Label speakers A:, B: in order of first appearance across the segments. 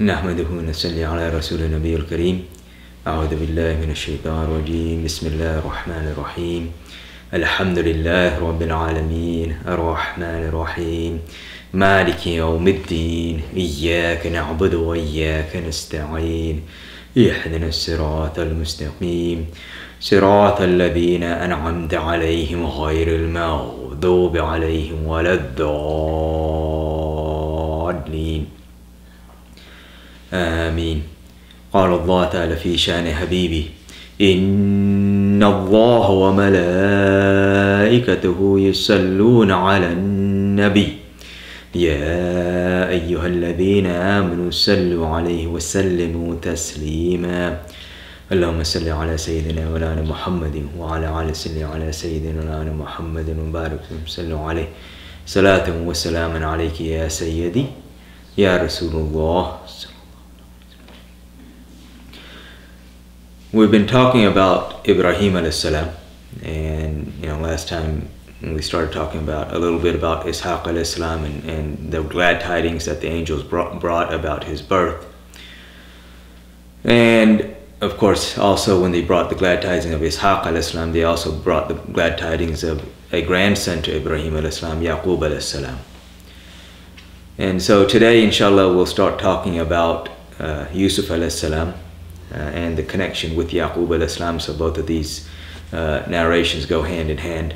A: نحمده ونصلي على رسول النبي الكريم. أعوذ بالله من الشيطان الرجيم. بسم الله الرحمن الرحيم. الحمد لله رب العالمين. الرحمن الرحيم. مالك يوم الدين. إياك نعبد وإياك نستعين. اهدنا الصراط المستقيم. صراط الذين أنعمت عليهم غير المغضوب عليهم ولا الضالين. آمين. قال الله تعالى في شأن حبيبي إن الله وملائكته يصلون على النبي. يا أيها الذين آمنوا صلوا عليه وسلموا تسليما. اللهم صل على سيدنا مولانا محمد وعلى آل صل على سيدنا مولانا محمد وبارك وسلم عليه. صلاة وسلاما عليك يا سيدي يا رسول الله. We've been talking about Ibrahim alayhi salam and you know last time we started talking about a little bit about Ishaq alayhi salam and, and the glad tidings that the angels brought, brought about his birth. And of course also when they brought the glad tidings of Ishaq alayhi salam they also brought the glad tidings of a grandson to Ibrahim alayhi salam, Yaqub alayhi salam. And so today inshallah we'll start talking about uh, Yusuf alayhi salam and the connection with Yaqub al-Islam. So both of these uh, narrations go hand in hand.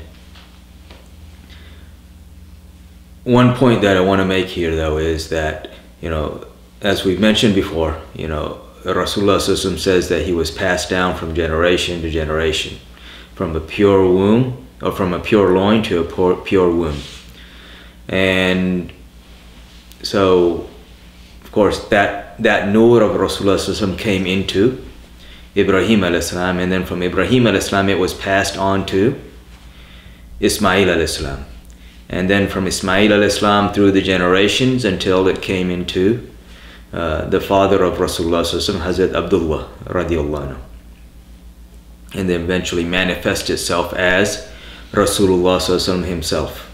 A: One point that I want to make here though is that, you know, as we've mentioned before, you know, Rasulullah says that he was passed down from generation to generation, from a pure womb, or from a pure loin to a pure, womb. And so, course, that that nur of Rasulullah came into Ibrahim al-Islam and then from Ibrahim al-Islam it was passed on to Ismail al-Islam and then from Ismail al-Islam through the generations until it came into uh, the father of Rasulullah Hazrat Abdullah radiallahu anhu. And then eventually manifest itself as Rasulullah himself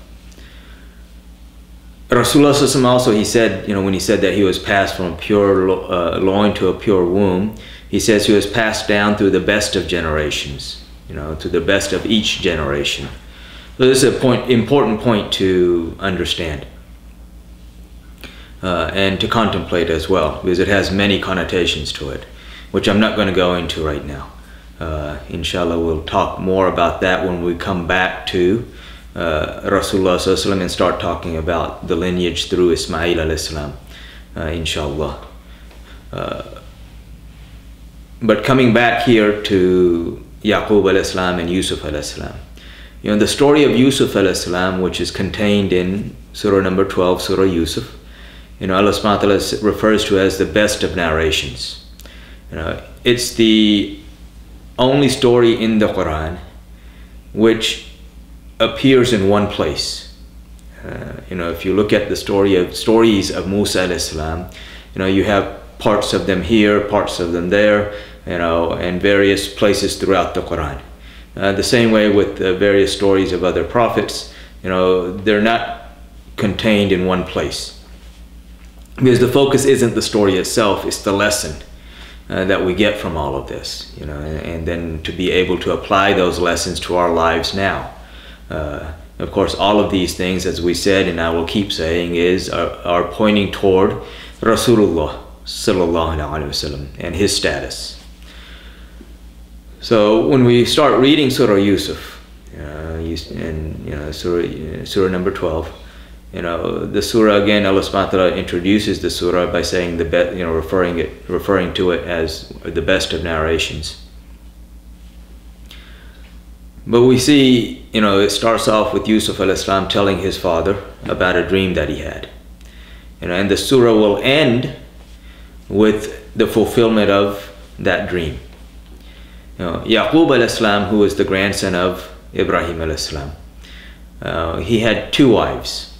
A: Rasulullah also, he said, you know, when he said that he was passed from a pure uh, loin to a pure womb, he says he was passed down through the best of generations, you know, to the best of each generation. So this is a point, important point to understand uh, and to contemplate as well, because it has many connotations to it, which I'm not going to go into right now. Uh, inshallah, we'll talk more about that when we come back to uh, Rasulullah and start talking about the lineage through Ismail al-Islam, uh, inshallah. Uh, but coming back here to Yaqub al-Islam and Yusuf al-Islam. You know, the story of Yusuf al-Islam, which is contained in Surah number 12, Surah Yusuf, you know, Allah subhanahu refers to as the best of narrations. You know, it's the only story in the Quran which appears in one place. Uh, you know, if you look at the story of stories of Musa al-Islam, you know, you have parts of them here, parts of them there, you know, and various places throughout the Quran. Uh, the same way with the various stories of other prophets, you know, they're not contained in one place. Because the focus isn't the story itself, it's the lesson uh, that we get from all of this, you know, and, and then to be able to apply those lessons to our lives now. Uh, of course, all of these things, as we said, and I will keep saying, is are, are pointing toward Rasulullah sallallahu alaihi wasallam and his status. So when we start reading Surah Yusuf, uh, and you know Surah, Surah number twelve, you know the Surah again, Allah subhanahu introduces the Surah by saying the best, you know, referring it, referring to it as the best of narrations. But we see, you know, it starts off with Yusuf al-Islam telling his father about a dream that he had. You know, and the surah will end with the fulfillment of that dream. You know, Yaqub al-Islam, who was the grandson of Ibrahim al-Islam, uh, he had two wives.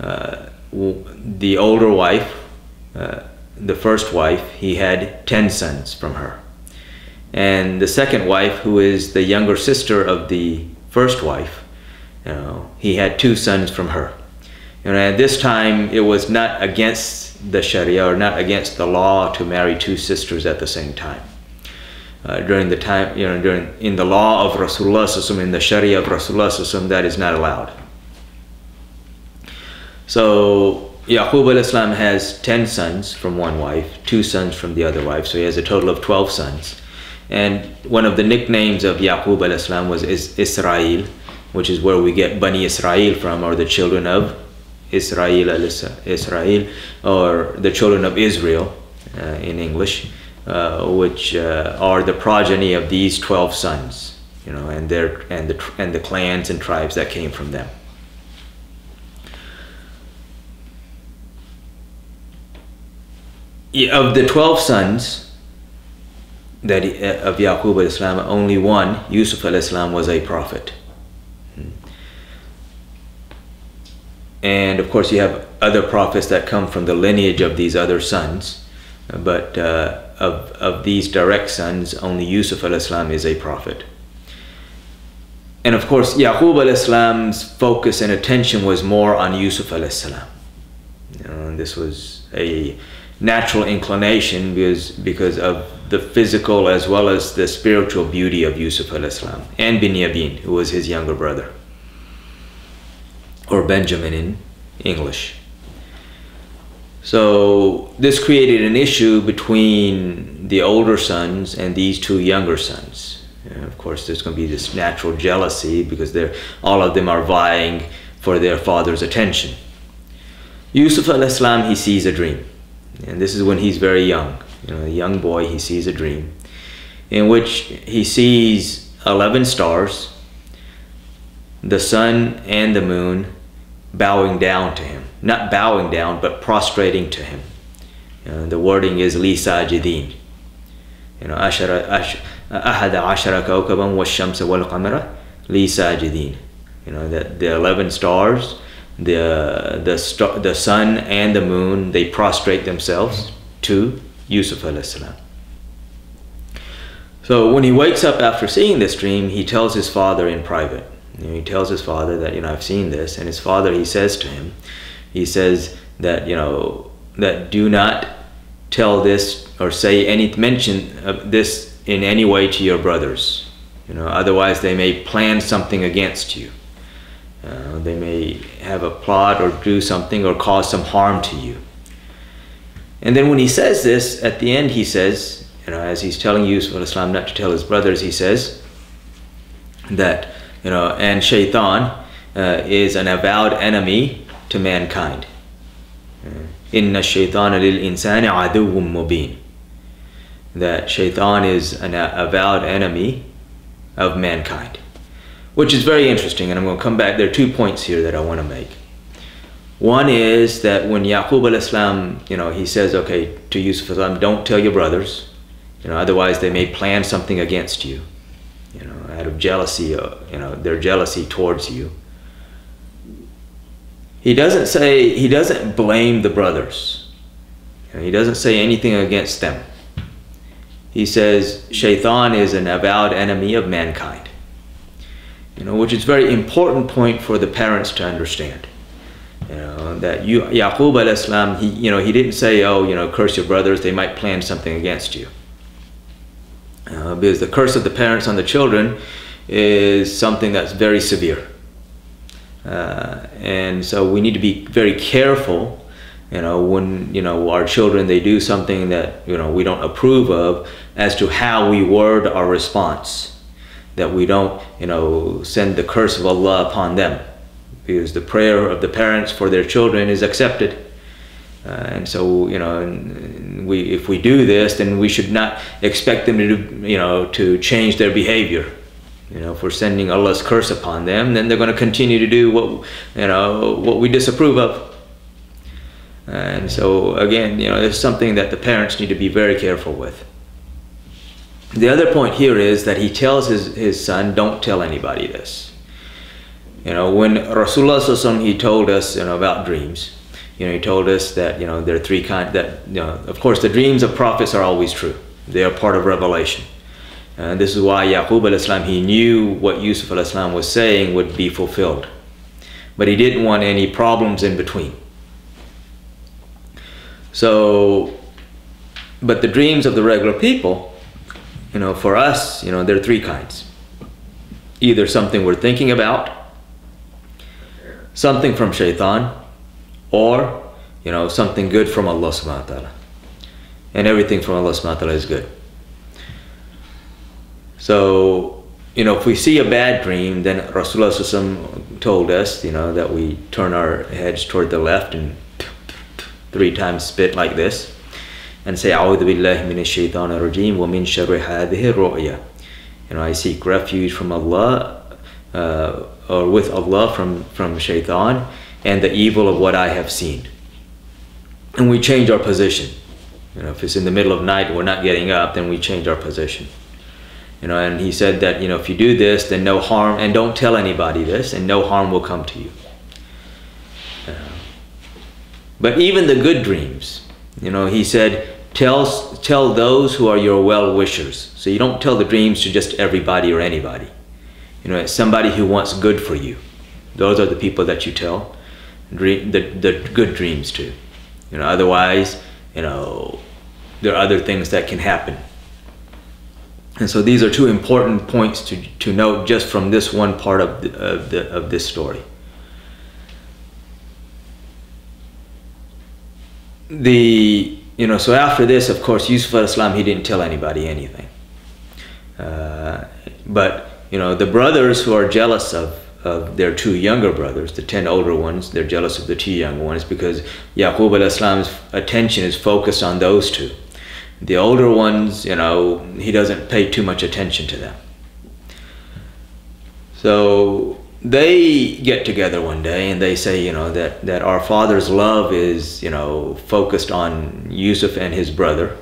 A: Uh, the older wife, uh, the first wife, he had 10 sons from her. And the second wife, who is the younger sister of the first wife, you know, he had two sons from her. And at this time, it was not against the Sharia or not against the law to marry two sisters at the same time. Uh, during the time, you know, during in the law of Rasulullah in the Sharia of Rasulullah that is not allowed. So Yaqub al-Islam has 10 sons from one wife, two sons from the other wife, so he has a total of 12 sons. And one of the nicknames of Yaqub al-Islam was Is- Israel, which is where we get Bani Israel from, or the children of Israel, Israel, or the children of Israel uh, in English, uh, which uh, are the progeny of these 12 sons, you know, and their and the and the clans and tribes that came from them. of the 12 sons that uh, of Yaqub al-Islam, only one, Yusuf al-Islam, was a prophet. And of course, you have other prophets that come from the lineage of these other sons. But uh, of, of these direct sons, only Yusuf al-Islam is a prophet. And of course, Yaqub al-Islam's focus and attention was more on Yusuf al-Islam. You know, this was a natural inclination because, because of the physical as well as the spiritual beauty of Yusuf al-Islam and Binyamin, who was his younger brother, or Benjamin in English. So this created an issue between the older sons and these two younger sons. And of course, there's going to be this natural jealousy because they're, all of them are vying for their father's attention. Yusuf al-Islam, he sees a dream. And this is when he's very young you know, a young boy, he sees a dream in which he sees 11 stars, the sun and the moon bowing down to him. Not bowing down, but prostrating to him. You know, the wording is li sajidin. You know, ashara, ash, ahada ashara kawkaban wa shamsa wal qamara li sajidin. You know, the, the 11 stars, the, the, star, the sun and the moon, they prostrate themselves to Yusuf. So when he wakes up after seeing this dream, he tells his father in private. You know, he tells his father that you know I've seen this, and his father he says to him, he says that you know that do not tell this or say any mention of this in any way to your brothers. You know, otherwise they may plan something against you. Uh, they may have a plot or do something or cause some harm to you. And then when he says this, at the end he says, you know, as he's telling Yusuf al-Islam not to tell his brothers, he says that, you know, and shaitan uh, is an avowed enemy to mankind. Uh, Inna shaitan lil insani aduwwum mubin. That shaitan is an avowed enemy of mankind which is very interesting. And I'm going to come back. There are two points here that I want to make. One is that when Yaqub al-Islam, you know, he says, okay, to Yusuf al-Islam, don't tell your brothers, you know, otherwise they may plan something against you, you know, out of jealousy, uh, you know, their jealousy towards you. He doesn't say, he doesn't blame the brothers. You know, he doesn't say anything against them. He says, Shaitan is an avowed enemy of mankind you know, which is a very important point for the parents to understand. That you, Yaqub al-Islam, he, you know, he didn't say, oh, you know, curse your brothers, they might plan something against you. Uh, because the curse of the parents on the children is something that's very severe. Uh, and so we need to be very careful you know when you know our children they do something that you know we don't approve of as to how we word our response that we don't, you know, send the curse of Allah upon them because the prayer of the parents for their children is accepted. Uh, and so, you know, we, if we do this, then we should not expect them to, do, you know, to change their behavior. You know, if we're sending Allah's curse upon them, then they're going to continue to do what, you know, what we disapprove of. And so, again, you know, it's something that the parents need to be very careful with. The other point here is that he tells his, his son, don't tell anybody this. You know, when Rasulullah he told us, you know, about dreams. You know, he told us that, you know, there are three kind that, you know, of course the dreams of prophets are always true. They are part of revelation. And this is why Yaqub al-Islam, he knew what Yusuf al-Islam was saying would be fulfilled. But he didn't want any problems in between. So, but the dreams of the regular people, you know, for us, you know, there are three kinds. Either something we're thinking about, something from shaitan, or, you know, something good from Allah subhanahu wa ta'ala. And everything from Allah subhanahu wa ta'ala is good. So, you know, if we see a bad dream, then Rasulullah told us, you know, that we turn our heads toward the left and three times spit like this and say, rajim wa min sharri hadhihi ru'ya. You know, I seek refuge from Allah uh, or with Allah from, from shaitan and the evil of what I have seen. And we change our position. You know, if it's in the middle of night and we're not getting up, then we change our position. You know, and he said that, you know, if you do this, then no harm, and don't tell anybody this, and no harm will come to you. Uh, but even the good dreams, you know, he said, tell, tell those who are your well wishers. So you don't tell the dreams to just everybody or anybody. You know, it's somebody who wants good for you. Those are the people that you tell dream, the, the good dreams to. You know, otherwise, you know, there are other things that can happen. And so these are two important points to, to note just from this one part of, the, of, the, of this story. The, you know, so after this, of course, Yusuf al-Islam, he didn't tell anybody anything. Uh, but, you know, the brothers who are jealous of, of their two younger brothers, the 10 older ones, they're jealous of the two younger ones because Yaqub al-Islam's attention is focused on those two. The older ones, you know, he doesn't pay too much attention to them. So they get together one day and they say, you know, that, that our father's love is, you know, focused on Yusuf and his brother.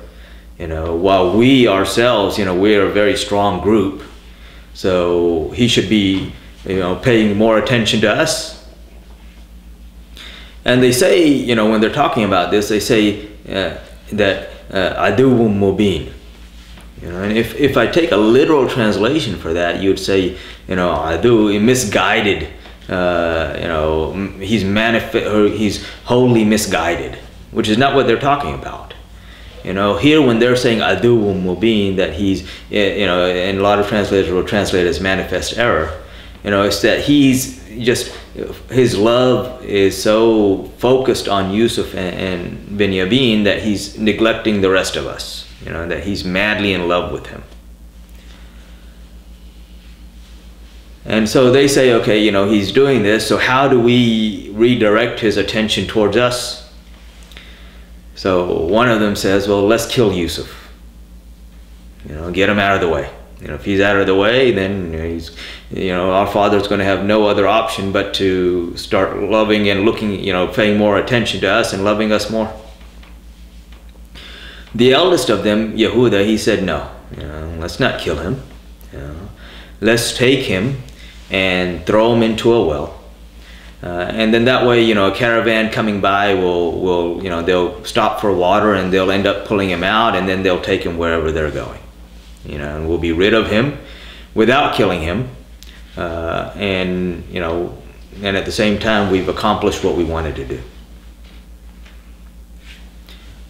A: You know, while we ourselves, you know, we're a very strong group. So he should be, you know, paying more attention to us. And they say, you know, when they're talking about this, they say uh, that adu mubin. You know, and if, if I take a literal translation for that, you'd say, you know, adu, misguided. Uh, you know, he's manifest, or he's wholly misguided, which is not what they're talking about. You know, here when they're saying adu mubin, that he's, you know, and a lot of translators will translate as manifest error. You know, it's that he's just his love is so focused on Yusuf and, and Binyamin that he's neglecting the rest of us. You know, that he's madly in love with him. And so they say, okay, you know, he's doing this, so how do we redirect his attention towards us? So one of them says, well, let's kill Yusuf. You know, get him out of the way. You know, if he's out of the way, then he's, you know, our father's going to have no other option but to start loving and looking, you know, paying more attention to us and loving us more. The eldest of them, Yehuda, he said, no, you know, let's not kill him. You know, let's take him and throw him into a well. Uh, and then that way, you know, a caravan coming by will, will, you know, they'll stop for water and they'll end up pulling him out and then they'll take him wherever they're going you know, and we'll be rid of him without killing him. Uh, and, you know, and at the same time, we've accomplished what we wanted to do.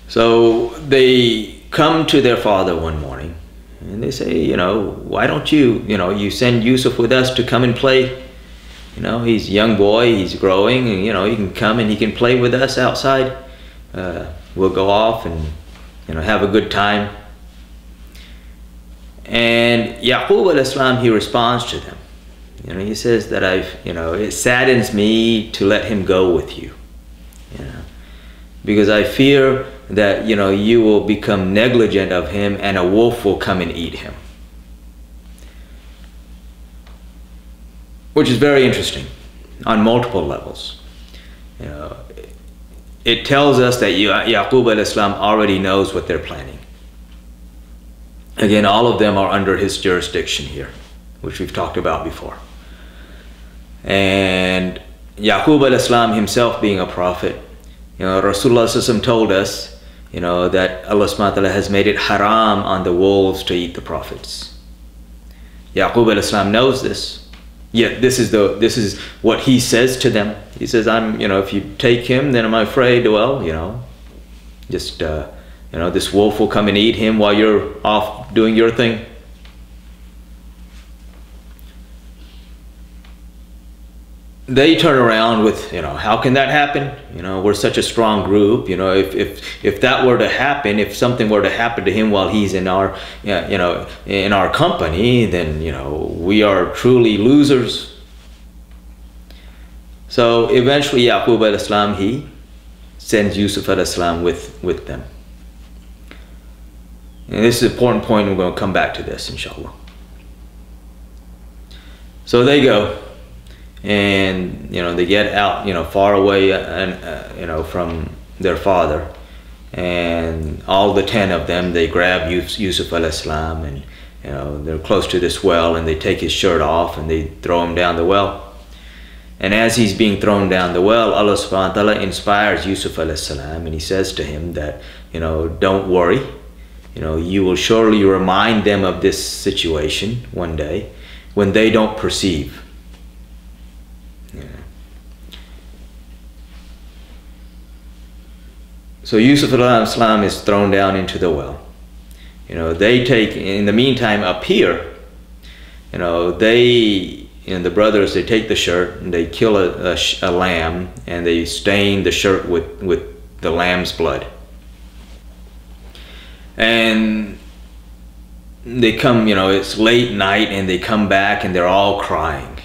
A: So they come to their father one morning and they say, you know, why don't you, you know, you send Yusuf with us to come and play. You know, he's a young boy, he's growing, and, you know, he can come and he can play with us outside. Uh, we'll go off and, you know, have a good time. And Yaqub al-Islam, he responds to them. You know, he says that I've, you know, it saddens me to let him go with you. You know, because I fear that, you know, you will become negligent of him and a wolf will come and eat him. Which is very interesting on multiple levels. You know, it tells us that Yaqub al-Islam already knows what they're planning. Again, all of them are under his jurisdiction here, which we've talked about before. And Yaqub al-Islam himself being a prophet, you know, Rasulullah told us, you know, that Allah has made it haram on the wolves to eat the prophets. Yaqub al-Islam knows this. Yet this is the this is what he says to them. He says, I'm, you know, if you take him, then I'm afraid, well, you know, Just, uh, you know, this wolf will come and eat him while you're off doing your thing. They turn around with you know how can that happen? You know we're such a strong group. You know if if if that were to happen if something were to happen to him while he's in our you know in our company then you know we are truly losers. So eventually yaqub al-islam he sends yusuf al-islam with with them. And this is an important point we're going to come back to this inshallah. So they go and you know they get out you know far away and uh, you know from their father. And all the 10 of them they grab Yusuf al-Islam and you know they're close to this well and they take his shirt off and they throw him down the well. And as he's being thrown down the well Allah subhanahu wa ta'ala inspires Yusuf al-Islam and he says to him that you know don't worry. You know you will surely remind them of this situation one day when they don't perceive So Yusuf al-Islam is thrown down into the well. You know, they take, in the meantime, up here, you know, they, and the brothers, they take the shirt and they kill a, a, a lamb and they stain the shirt with, with the lamb's blood. And they come, you know, it's late night and they come back and they're all crying.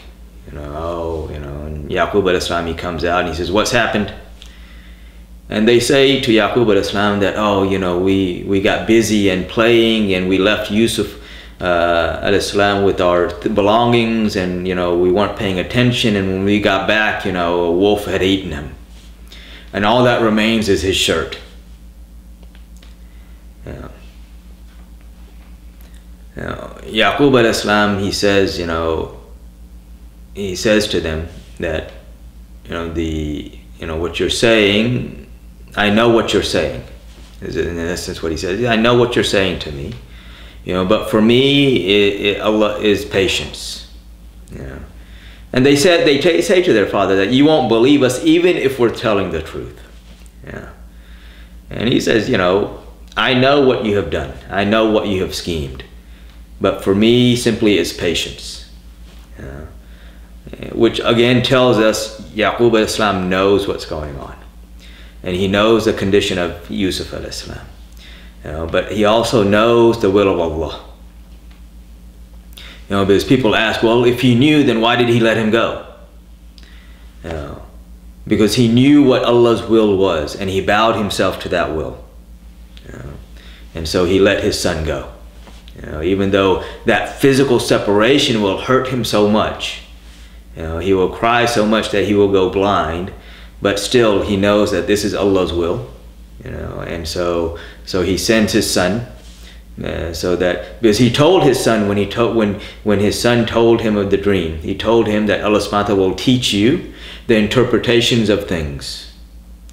A: You know, oh, you know, and Yaqub al-Islam, he comes out and he says, what's happened? And they say to Yaqub al-Islam that, oh, you know, we, we got busy and playing and we left Yusuf uh, al-Islam with our belongings and, you know, we weren't paying attention. And when we got back, you know, a wolf had eaten him. And all that remains is his shirt. Yeah. Know, Yaqub al-Islam, he says, you know, he says to them that, you know, the, you know, what you're saying I know what you're saying. Is in essence what he says. I know what you're saying to me. You know, but for me, it, it, Allah is patience. Yeah. And they said they say to their father that you won't believe us even if we're telling the truth. Yeah. And he says, you know, I know what you have done. I know what you have schemed. But for me, simply is patience. Yeah. Which again tells us Yaqub al-Islam knows what's going on and he knows the condition of Yusuf al-Islam. You know, but he also knows the will of Allah. You know, because people ask, well, if he knew, then why did he let him go? You know, because he knew what Allah's will was, and he bowed himself to that will. You know, and so he let his son go. You know, even though that physical separation will hurt him so much. You know, he will cry so much that he will go blind but still he knows that this is Allah's will, you know, and so so he sends his son. Uh, so that because he told his son when he told when when his son told him of the dream, he told him that Allah subhanahu will teach you the interpretations of things,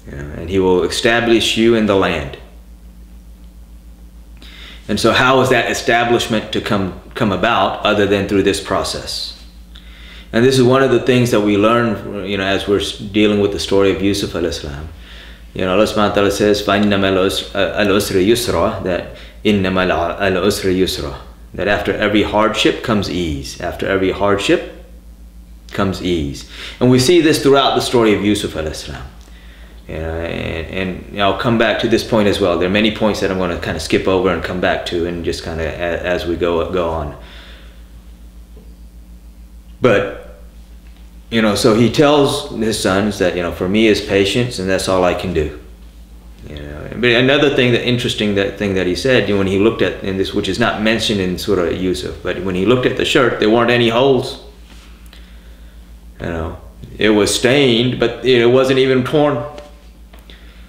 A: you know, and He will establish you in the land. And so, how is that establishment to come come about other than through this process? And this is one of the things that we learn, you know, as we're dealing with the story of Yusuf al-Islam. You know, Allah subhanahu wa ta'ala says, فَإِنَّمَا الْأُسْرِ يُسْرًا That إِنَّمَا الْأُسْرِ يُسْرًا That after every hardship comes ease. After every hardship comes ease. And we see this throughout the story of Yusuf al-Islam. You know, and, and I'll come back to this point as well. There are many points that I'm going to kind of skip over and come back to and just kind of as we go, go on. But you know, so he tells his sons that, you know, for me is patience and that's all I can do. You know, but another thing that interesting that thing that he said you know, when he looked at in this, which is not mentioned in Surah Yusuf, but when he looked at the shirt, there weren't any holes. You know, it was stained, but it wasn't even torn.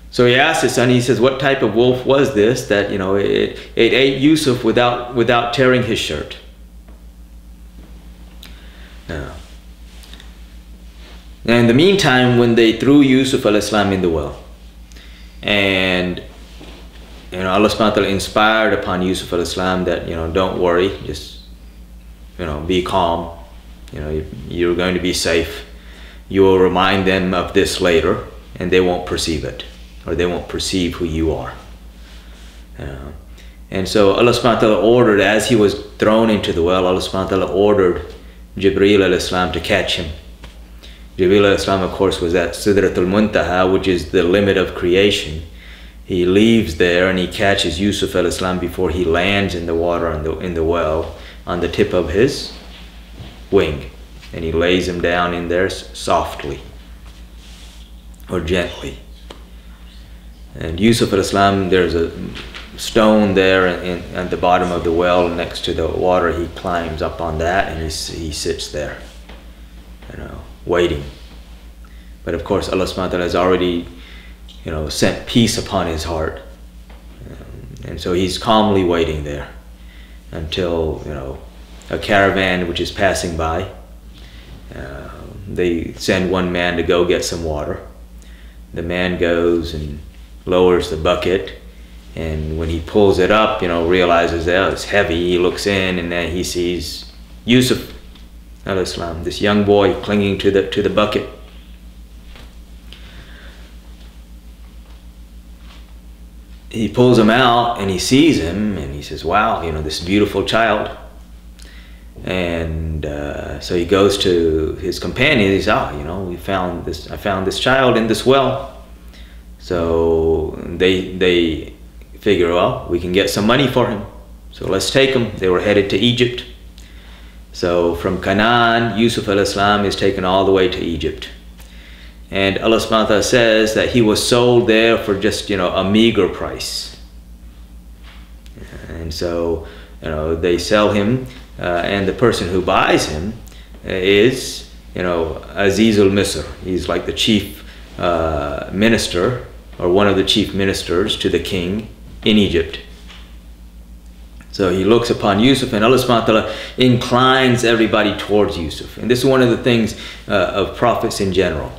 A: So he asked his son. He says, "What type of wolf was this that you know it, it ate Yusuf without without tearing his shirt?" Now, now, in the meantime, when they threw Yusuf al-Islam in the well, and you know, Allah subhanahu inspired upon Yusuf al-Islam that, you know, don't worry, just, you know, be calm. You know, you're going to be safe. You will remind them of this later and they won't perceive it. or they won't perceive who you are. Uh, and so Allah subhanahu ordered, as he was thrown into the well, Allah subhanahu ordered Jibreel al-Islam to catch him. Jibreel al-Islam, of course, was at Sidratul Muntaha, which is the limit of creation. He leaves there and he catches Yusuf al-Islam before he lands in the water in the, in the well on the tip of his wing. And he lays him down in there softly or gently. And Yusuf al-Islam, there's a stone there in, in, at the bottom of the well next to the water. He climbs up on that and he, he sits there, you know, waiting. But of course, Allah subhanahu wa ta'ala has already, you know, sent peace upon his heart. And so he's calmly waiting there until, you know, a caravan which is passing by. Uh, they send one man to go get some water. The man goes and lowers the bucket and when he pulls it up, you know, realizes that it's heavy, he looks in and then he sees Yusuf al-Islam, this young boy clinging to the, to the bucket. He pulls him out and he sees him and he says, wow, you know, this beautiful child. And uh, so he goes to his companion. He says, "Oh, you know, we found this. I found this child in this well." So they they figure, well, we can get some money for him. So let's take him. They were headed to Egypt. So from Canaan, Yusuf al-Islam is taken all the way to Egypt. And Allah subhanahu says that he was sold there for just, you know, a meager price. And so, you know, they sell him, uh, and the person who buys him is, you know, Azizul Misr. He's like the chief uh, minister, or one of the chief ministers to the king in Egypt. So he looks upon Yusuf and Allah subhanahu inclines everybody towards Yusuf. And this is one of the things uh, of prophets in general.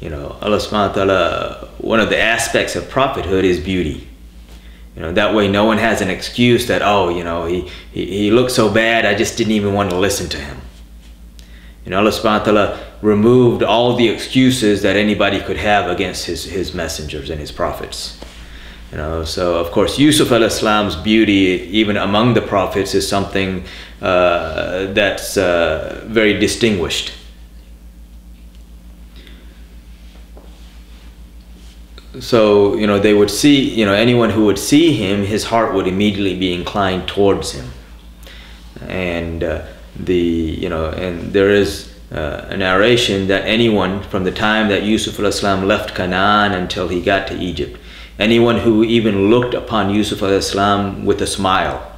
A: You know, Allah subhanahu one of the aspects of prophethood is beauty. You know, that way no one has an excuse that, oh, you know, he, he, he looked so bad, I just didn't even want to listen to him. You know, Allah subhanahu removed all the excuses that anybody could have against his, his messengers and his prophets. You know, so of course Yusuf al-Islam's beauty, even among the prophets, is something uh, that's uh, very distinguished. So, you know, they would see, you know, anyone who would see him, his heart would immediately be inclined towards him. And uh, the, you know, and there is uh, a narration that anyone from the time that Yusuf al-Islam left Canaan until he got to Egypt, anyone who even looked upon Yusuf al-Islam with a smile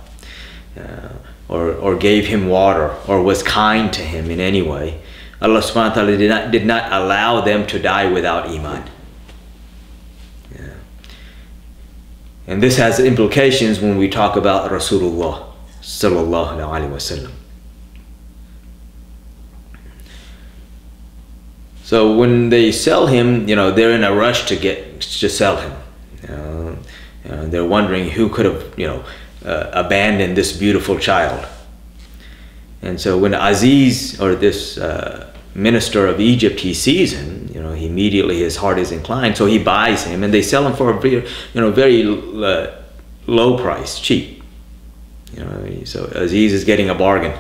A: uh, or, or gave him water or was kind to him in any way, Allah subhanahu wa ta'ala did not, did not allow them to die without iman. Yeah. And this has implications when we talk about Rasulullah sallallahu alaihi wasallam. So when they sell him, you know, they're in a rush to get to sell him. You know, they're wondering who could have, you know, uh, abandoned this beautiful child. And so when Aziz, or this uh, minister of Egypt, he sees him, you know, he immediately his heart is inclined, so he buys him, and they sell him for a very, you know, very uh, low price, cheap. You know, so Aziz is getting a bargain,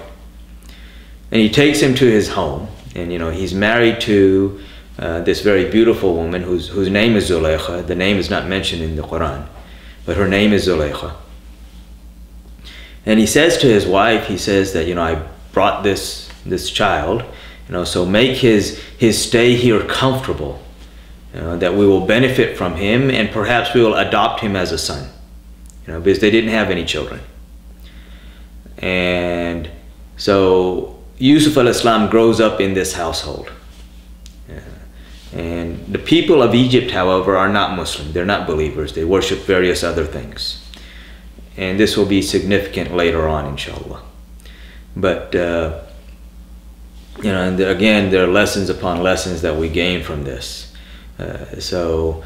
A: and he takes him to his home, and you know, he's married to uh, this very beautiful woman whose, whose name is Zulaykha. The name is not mentioned in the Quran, but her name is Zulaykha. And he says to his wife, he says that, you know, I brought this, this child, you know, so make his, his stay here comfortable, you know, that we will benefit from him and perhaps we will adopt him as a son, you know, because they didn't have any children. And so Yusuf al-Islam grows up in this household. And the people of Egypt, however, are not Muslim. They're not believers. They worship various other things. And this will be significant later on, inshallah. But, uh, you know, and again, there are lessons upon lessons that we gain from this. Uh, so,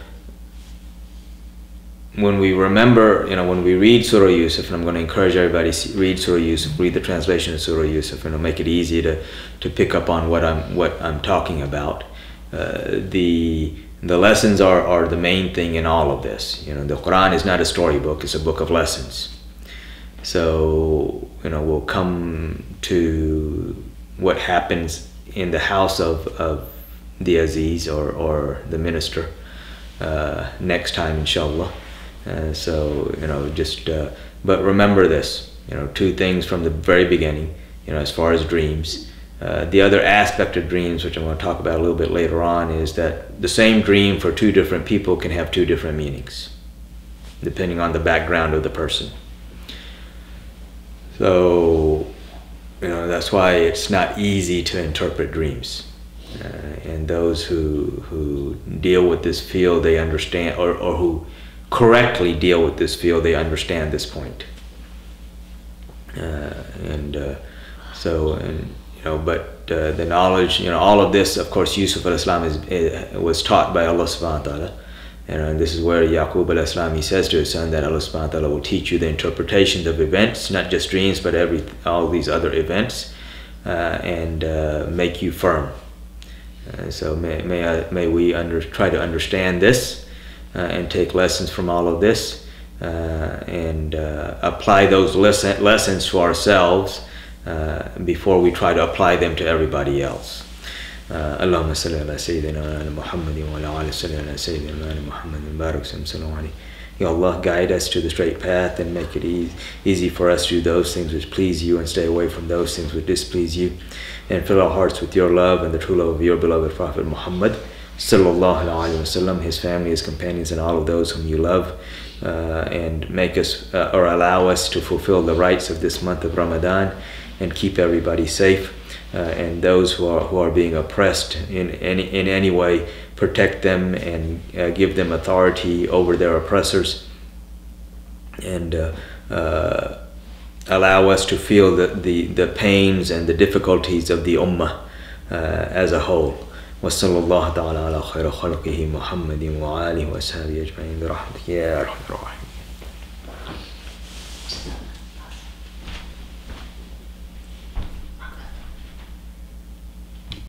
A: when we remember, you know, when we read Surah Yusuf, and I'm going to encourage everybody to read Surah Yusuf, read the translation of Surah Yusuf, and it'll make it easy to, to pick up on what I'm, what I'm talking about. Uh, the The lessons are, are the main thing in all of this. You know, the Quran is not a storybook, it's a book of lessons. So, you know, we'll come to what happens in the house of, of the Aziz or, or the minister uh, next time, inshallah. Uh, so, you know, just, uh, but remember this, you know, two things from the very beginning, you know, as far as dreams. Uh, the other aspect of dreams, which I'm going to talk about a little bit later on, is that the same dream for two different people can have two different meanings, depending on the background of the person. So, you know, that's why it's not easy to interpret dreams. Uh, and those who, who deal with this field, they understand, or, or who correctly deal with this field, they understand this point. Uh, and uh, so, and, know, but uh, the knowledge, you know, all of this, of course, Yusuf al-Islam is, uh, was taught by Allah subhanahu wa ta'ala. And this is where Yaqub al-Islam, he says to his son that Allah subhanahu wa ta'ala will teach you the interpretations of events, not just dreams, but every all these other events, uh, and uh, make you firm. Uh, so may, may, I, may we under, try to understand this uh, and take lessons from all of this uh, and apply those lesson, lessons to ourselves before we try to apply them to everybody else. اللهم صل على سيدنا محمد وعلى آله صل على سيدنا محمد بارك وسلم عليه Ya Allah, guide us to the straight path and make it easy, easy for us to do those things which please you and stay away from those things which displease you. And fill our hearts with your love and the true love of your beloved Prophet Muhammad, sallallahu alaihi wasallam, his family, his companions, and all of those whom you love. Uh, and make us uh, or allow us to fulfill the rights of this month of Ramadan and keep everybody safe. Uh, and those who are who are being oppressed in any in any way protect them and uh, give them authority over their oppressors and uh, uh allow us to feel the, the, the pains and the difficulties of the ummah uh, as a whole وصلى الله تعالى على خير خلقه محمد وآله وصحبه أجمعين برحمتك يا أرحم